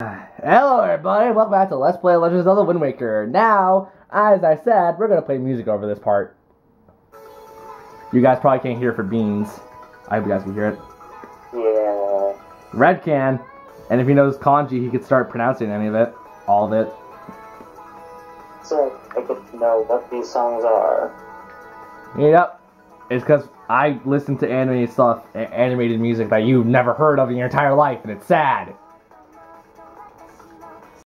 Hello everybody, welcome back to Let's Play Legends of the Wind Waker. Now, as I said, we're gonna play music over this part. You guys probably can't hear for beans. I hope you guys can hear it. Yeah. Red can, and if he knows kanji, he could start pronouncing any of it. All of it. So I could know what these songs are. Yep. It's because I listen to anime stuff, animated music that you've never heard of in your entire life, and it's sad.